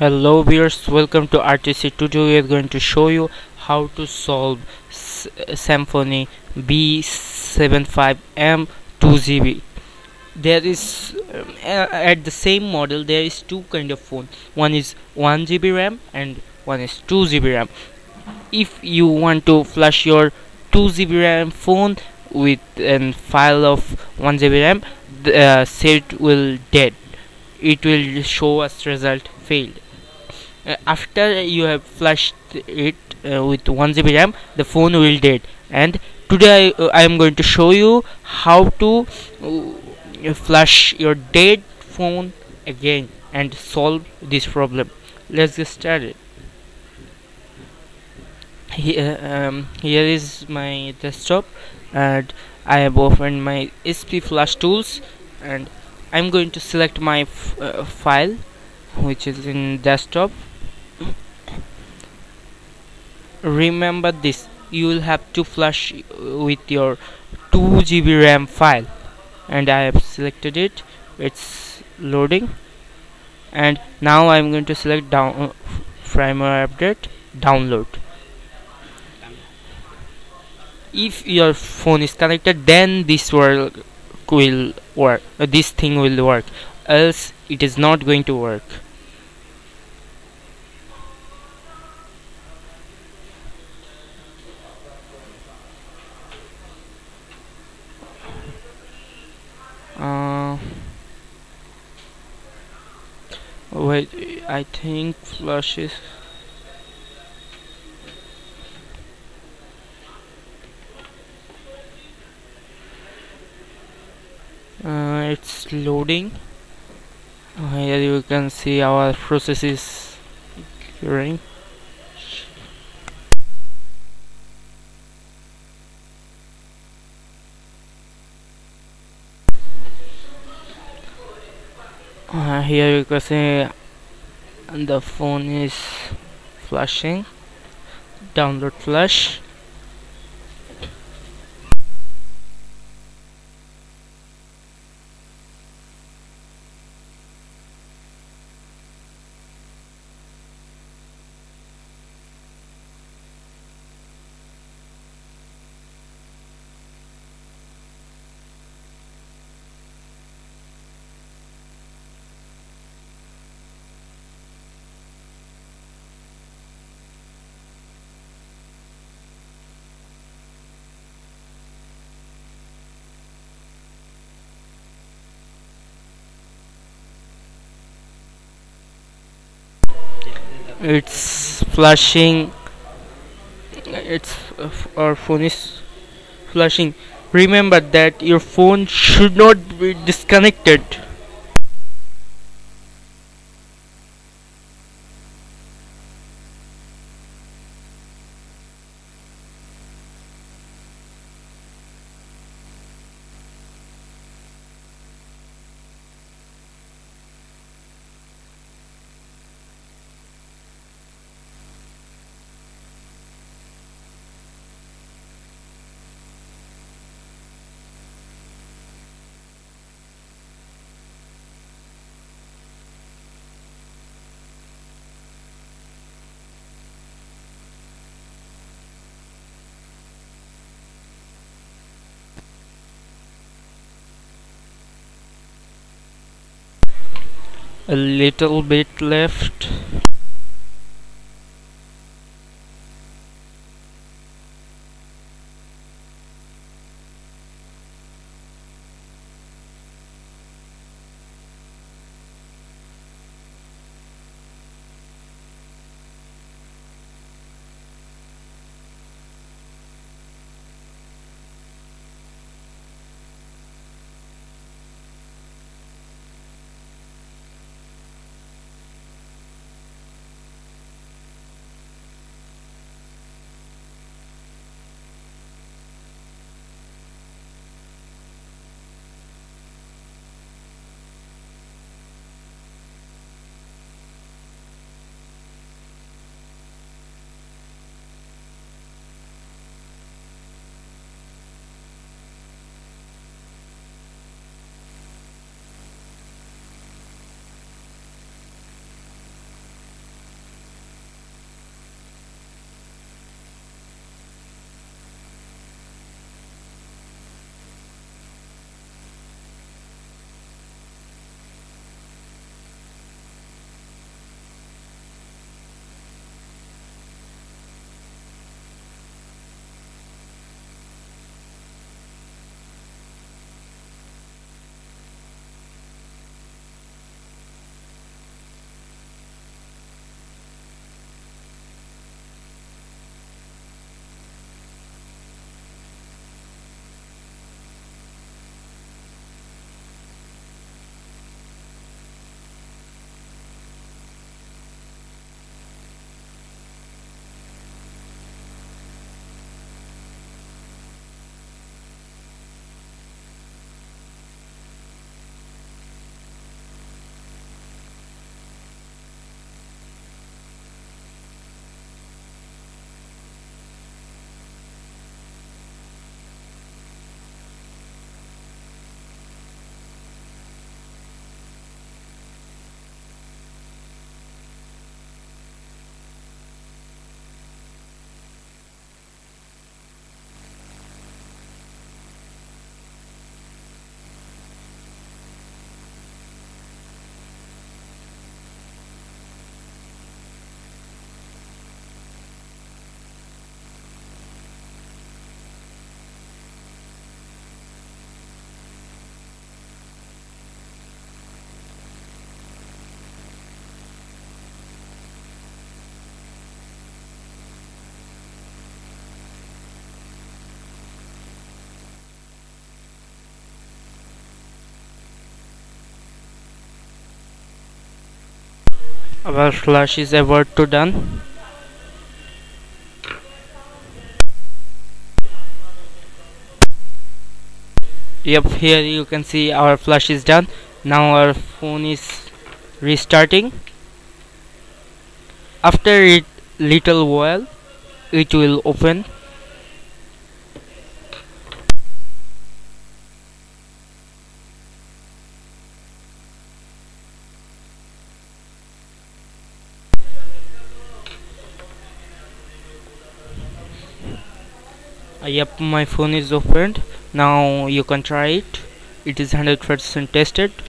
Hello viewers, welcome to RTC tutorial. We are going to show you how to solve S Symphony V75m 2GB. There is um, at the same model there is two kind of phone. One is 1GB RAM and one is 2GB RAM. If you want to flash your 2GB RAM phone with a file of 1GB RAM, the uh, set will dead. It will show us result failed uh, after you have flashed it uh, with 1 GB RAM the phone will dead. And today I, uh, I am going to show you how to uh, flash your dead phone again and solve this problem. Let's get started. Here, um, here is my desktop and I have opened my SP flash tools and I'm going to select my uh, file which is in desktop remember this. You will have to flash with your 2 GB RAM file. And I have selected it. It's loading. And now I'm going to select down uh, firmware update. Download. If your phone is connected then this will will work. Uh, this thing will work. Else it is not going to work uh, wait I think flashes uh, it's loading. Here you can see our process is curing uh, here you can see the phone is flashing. Download flash it's flashing. It's uh, our phone is flashing. Remember that your phone should not be disconnected a little bit left our flash is about to done. Yep here you can see our flash is done. Now our phone is restarting. After it little while it will open yep my phone is opened. Now you can try it. It is 100% tested